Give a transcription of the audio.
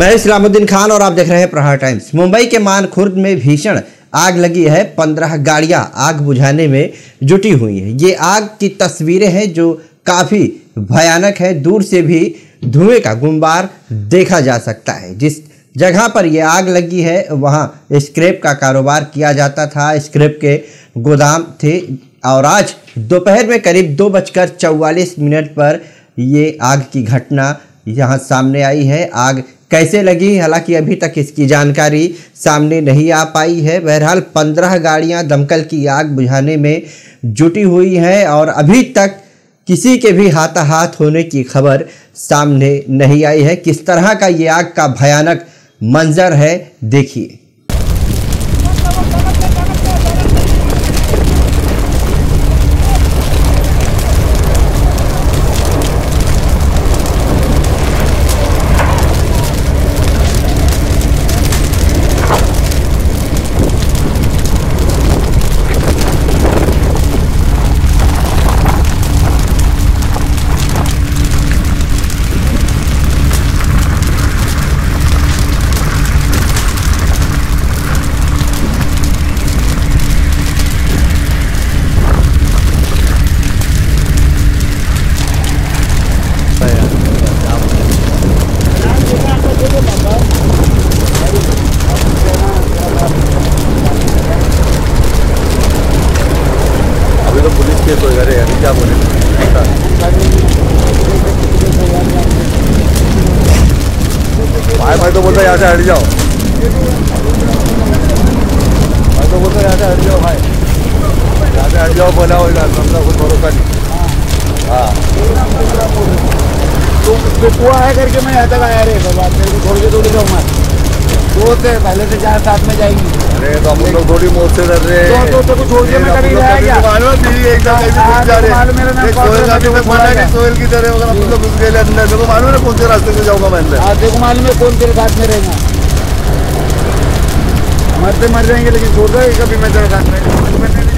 मैं इस्लामुद्दीन खान और आप देख रहे हैं प्रहार टाइम्स। मुंबई के मानखुर्द में भीषण आग लगी है, पंद्रह गाड़ियाँ आग बुझाने में जुटी हुई हैं। ये आग की तस्वीरें हैं जो काफ़ी भयानक है। दूर से भी धुएँ का गुम्बार देखा जा सकता है, जिस जगह पर यह आग लगी है, वहाँ स्क्रैप का कारोबार किया जाता था। स्क्रैप के गोदाम थे और आज दोपहर में करीब दो बजकर चौवालीस मिनट पर ये आग की घटना यहाँ सामने आई है। आग कैसे लगी? हालाँकि अभी तक इसकी जानकारी सामने नहीं आ पाई है। बहरहाल, पंद्रह गाड़ियाँ दमकल की आग बुझाने में जुटी हुई हैं और अभी तक किसी के भी हाथाहाथ होने की खबर सामने नहीं आई है। किस तरह का ये आग का भयानक मंजर है देखिए। अभी तो पुलिस केस होएगा रे, अभी क्या बोले? भाई भाई तो बोलता यहाँ से हट जाओ। भाई तो बोलता यहाँ से हट जाओ, भाई। यहाँ से हट जाओ बोला होगा हमने कुछ भरोसा नहीं हाँ। तो कुआ है करके मैं यहाँ तक आया रे बाबा के थोड़ी जाऊँ मैं से पहले से जाए साथ में जाएँगे। अरे तो हम लोग थोड़ी मौत से डर रहे तो- तो- तो कुछ हो। गया, मैं कभी क्या? मालूम नहीं हाँ, ऐसे घुस जा रहे मालूम मेरा नाम हैं कौन का भी मैं? कि कोयल की तरह वगैरह हम लोग घुस गए अंदर। मेरे मालूम है कौन से रास्ते से जाऊँगा मैं अंदर। हाँ देखो मालूम है कौन तेरे साथ में रहेगा। मरते मर जाएँगे लेकिन छोड़ दो कभी मैं तेरे साथ रहेगा